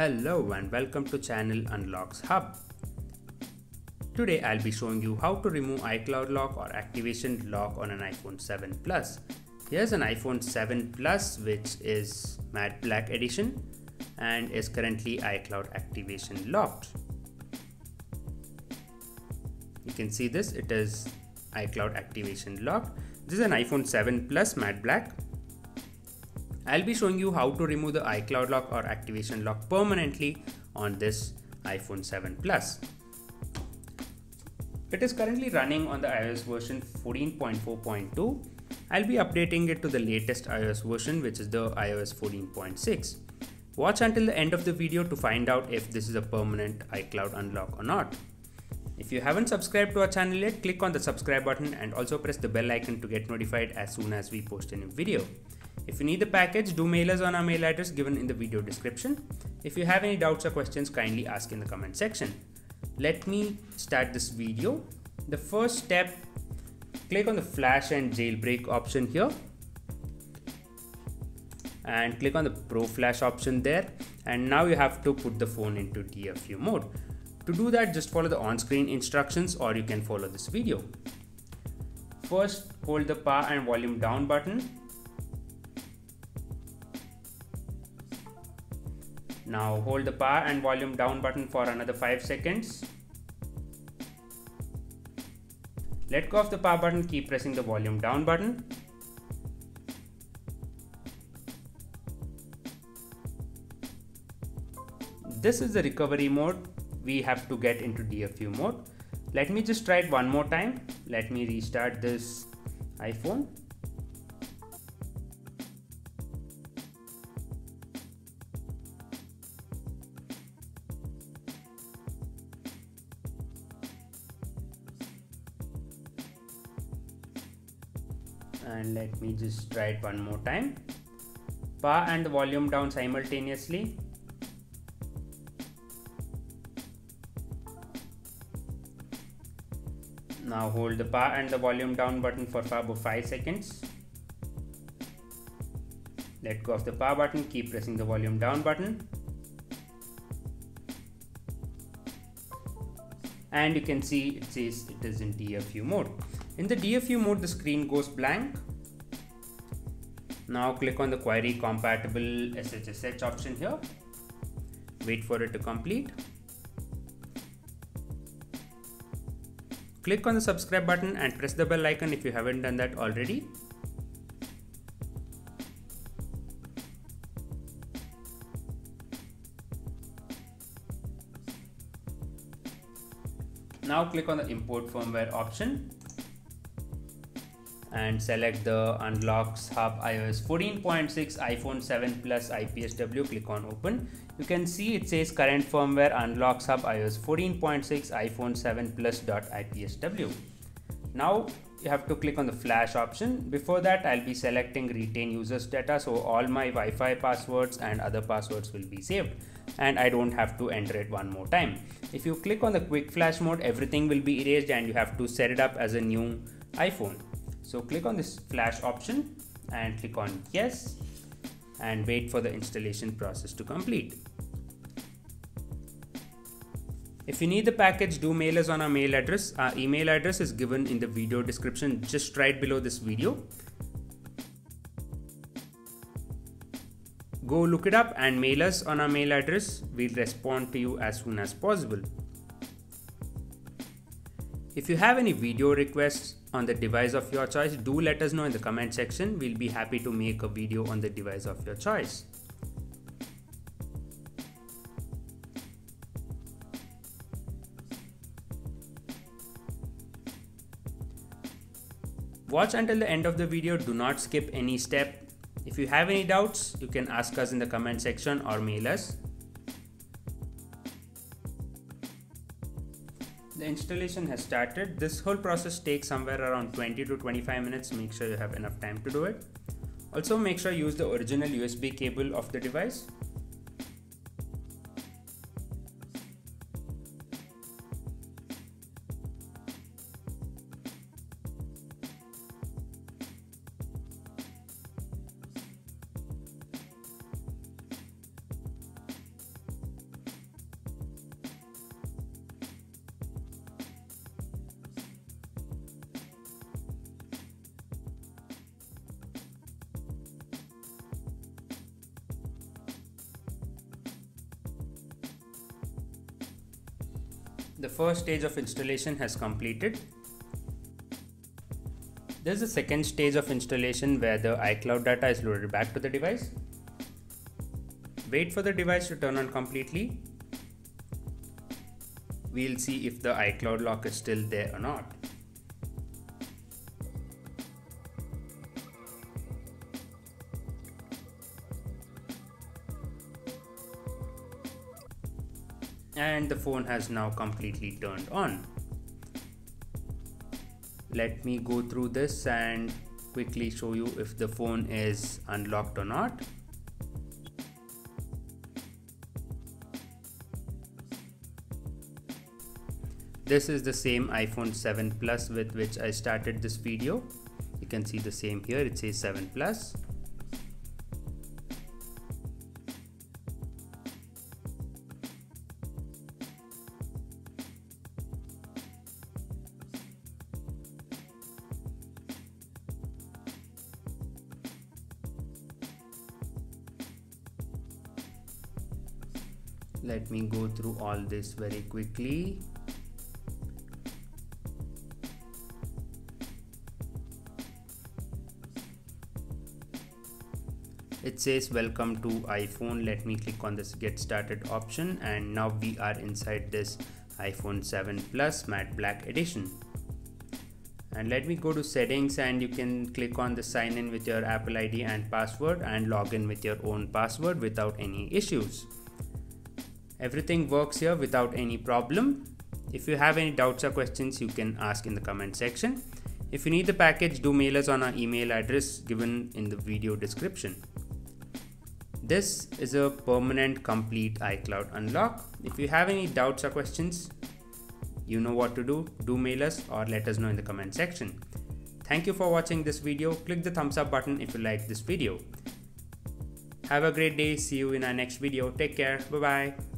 Hello and welcome to channel Unlocks Hub. Today I'll be showing you how to remove iCloud lock or activation lock on an iPhone 7 Plus. Here's an iPhone 7 Plus which is matte black edition and is currently iCloud activation locked. You can see this, it is iCloud activation locked. This is an iPhone 7 Plus matte black I'll be showing you how to remove the iCloud lock or activation lock permanently on this iPhone 7 Plus. It is currently running on the iOS version 14.4.2. I'll be updating it to the latest iOS version which is the iOS 14.6. Watch until the end of the video to find out if this is a permanent iCloud unlock or not. If you haven't subscribed to our channel yet, click on the subscribe button and also press the bell icon to get notified as soon as we post a new video. If you need the package, do mail us on our mail address given in the video description. If you have any doubts or questions, kindly ask in the comment section. Let me start this video. The first step, click on the flash and jailbreak option here and click on the pro flash option there and now you have to put the phone into DFU mode. To do that just follow the on-screen instructions or you can follow this video. First hold the power and volume down button Now hold the power and volume down button for another 5 seconds. Let go of the power button, keep pressing the volume down button. This is the recovery mode. We have to get into DFU mode. Let me just try it one more time. Let me restart this iPhone. And let me just try it one more time. Power and the volume down simultaneously. Now hold the power and the volume down button for about 5 seconds. Let go of the power button. Keep pressing the volume down button and you can see it says it is in DFU mode in the DFU mode, the screen goes blank. Now click on the query compatible SSH option here. Wait for it to complete. Click on the subscribe button and press the bell icon if you haven't done that already. Now click on the import firmware option and select the unlocks hub iOS 14.6 iPhone 7 plus IPSW click on open. You can see it says current firmware unlocks hub iOS 14.6 iPhone 7 plus dot IPSW now you have to click on the flash option. Before that I'll be selecting retain users data. So all my Wi-Fi passwords and other passwords will be saved. And I don't have to enter it one more time. If you click on the quick flash mode everything will be erased and you have to set it up as a new iPhone. So click on this flash option and click on yes and wait for the installation process to complete. If you need the package, do mail us on our mail address. Our email address is given in the video description just right below this video. Go look it up and mail us on our mail address. We'll respond to you as soon as possible. If you have any video requests on the device of your choice, do let us know in the comment section. We'll be happy to make a video on the device of your choice. Watch until the end of the video, do not skip any step. If you have any doubts, you can ask us in the comment section or mail us. the installation has started. This whole process takes somewhere around 20 to 25 minutes. Make sure you have enough time to do it. Also make sure you use the original USB cable of the device The first stage of installation has completed. There's a second stage of installation where the iCloud data is loaded back to the device. Wait for the device to turn on completely. We'll see if the iCloud lock is still there or not. And the phone has now completely turned on. Let me go through this and quickly show you if the phone is unlocked or not. This is the same iPhone 7 Plus with which I started this video. You can see the same here, it says 7 Plus. Let me go through all this very quickly. It says welcome to iphone. Let me click on this get started option and now we are inside this iphone 7 plus matte black edition. And let me go to settings and you can click on the sign in with your apple id and password and log in with your own password without any issues Everything works here without any problem. If you have any doubts or questions, you can ask in the comment section. If you need the package, do mail us on our email address given in the video description. This is a permanent complete iCloud unlock. If you have any doubts or questions, you know what to do. Do mail us or let us know in the comment section. Thank you for watching this video. Click the thumbs up button if you like this video. Have a great day. See you in our next video. Take care. Bye bye.